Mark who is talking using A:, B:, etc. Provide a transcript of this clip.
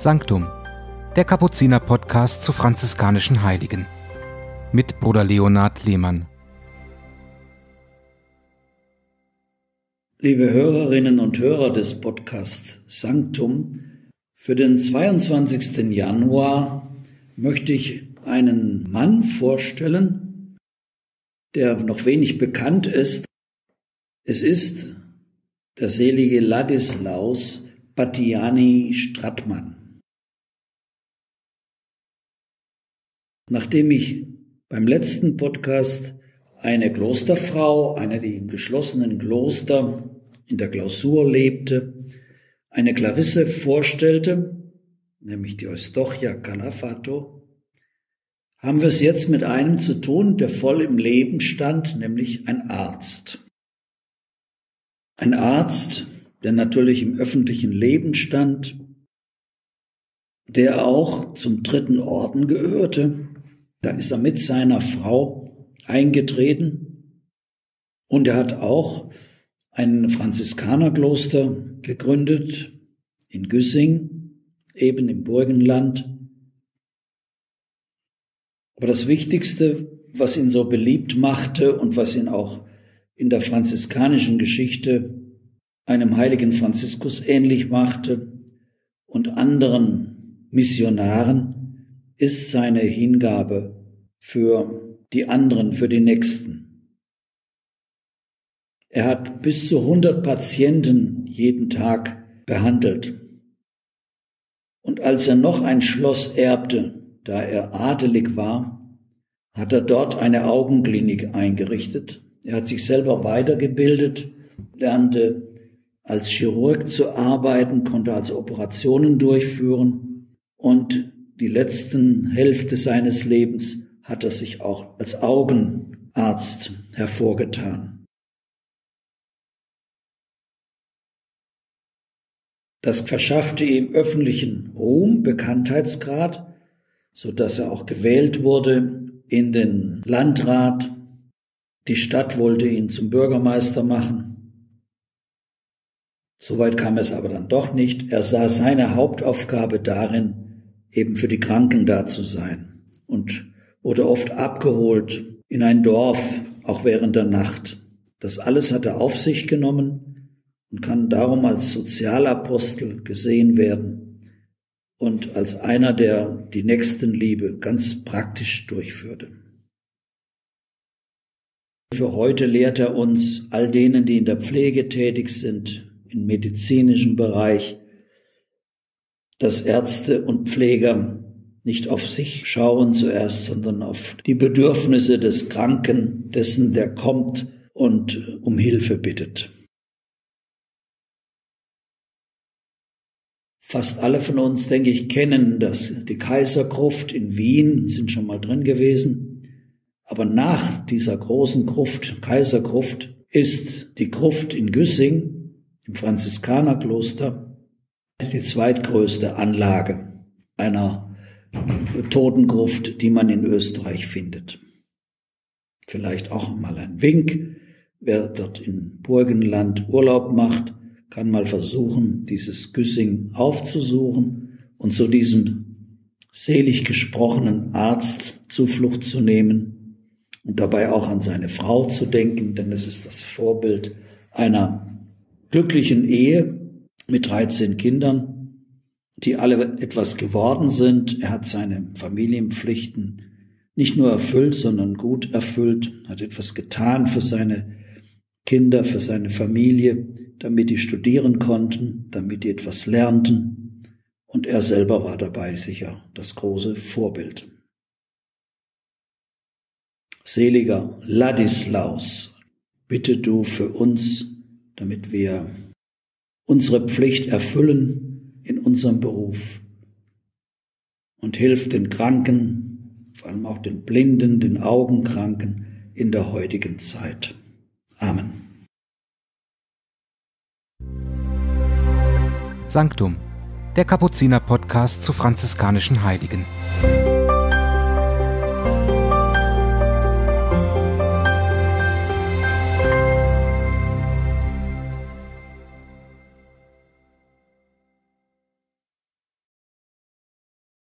A: Sanctum, der Kapuziner-Podcast zu franziskanischen Heiligen. Mit Bruder Leonhard Lehmann.
B: Liebe Hörerinnen und Hörer des Podcasts Sanctum, für den 22. Januar möchte ich einen Mann vorstellen, der noch wenig bekannt ist. Es ist der selige Ladislaus Battiani Strattmann. Nachdem ich beim letzten Podcast eine Klosterfrau, eine, die im geschlossenen Kloster in der Klausur lebte, eine Clarisse vorstellte, nämlich die Eustochia Calafato, haben wir es jetzt mit einem zu tun, der voll im Leben stand, nämlich ein Arzt. Ein Arzt, der natürlich im öffentlichen Leben stand, der auch zum dritten Orden gehörte, da ist er mit seiner Frau eingetreten und er hat auch ein Franziskanerkloster gegründet in Güssing, eben im Burgenland. Aber das Wichtigste, was ihn so beliebt machte und was ihn auch in der franziskanischen Geschichte einem heiligen Franziskus ähnlich machte und anderen Missionaren, ist seine Hingabe für die anderen, für die Nächsten. Er hat bis zu 100 Patienten jeden Tag behandelt. Und als er noch ein Schloss erbte, da er adelig war, hat er dort eine Augenklinik eingerichtet. Er hat sich selber weitergebildet, lernte als Chirurg zu arbeiten, konnte also Operationen durchführen und die letzten Hälfte seines Lebens hat er sich auch als Augenarzt hervorgetan. Das verschaffte ihm öffentlichen Ruhm, Bekanntheitsgrad, so dass er auch gewählt wurde in den Landrat. Die Stadt wollte ihn zum Bürgermeister machen. Soweit kam es aber dann doch nicht. Er sah seine Hauptaufgabe darin, eben für die Kranken da zu sein und wurde oft abgeholt in ein Dorf, auch während der Nacht. Das alles hat er auf sich genommen und kann darum als Sozialapostel gesehen werden und als einer, der die Nächstenliebe ganz praktisch durchführte. Für heute lehrt er uns, all denen, die in der Pflege tätig sind, im medizinischen Bereich, dass Ärzte und Pfleger nicht auf sich schauen zuerst, sondern auf die Bedürfnisse des Kranken, dessen, der kommt und um Hilfe bittet. Fast alle von uns, denke ich, kennen das, die Kaisergruft in Wien, sind schon mal drin gewesen. Aber nach dieser großen Gruft, Kaisergruft, ist die Gruft in Güssing, im Franziskanerkloster, die zweitgrößte Anlage einer Totengruft, die man in Österreich findet. Vielleicht auch mal ein Wink. Wer dort in Burgenland Urlaub macht, kann mal versuchen, dieses Güssing aufzusuchen und zu diesem selig gesprochenen Arzt Zuflucht zu nehmen und dabei auch an seine Frau zu denken, denn es ist das Vorbild einer glücklichen Ehe, mit 13 Kindern, die alle etwas geworden sind. Er hat seine Familienpflichten nicht nur erfüllt, sondern gut erfüllt, hat etwas getan für seine Kinder, für seine Familie, damit die studieren konnten, damit die etwas lernten. Und er selber war dabei sicher das große Vorbild. Seliger Ladislaus, bitte du für uns, damit wir unsere Pflicht erfüllen in unserem Beruf und hilf den Kranken, vor allem auch den Blinden, den Augenkranken in der heutigen Zeit. Amen.
A: Sanctum, der Kapuziner-Podcast zu franziskanischen Heiligen.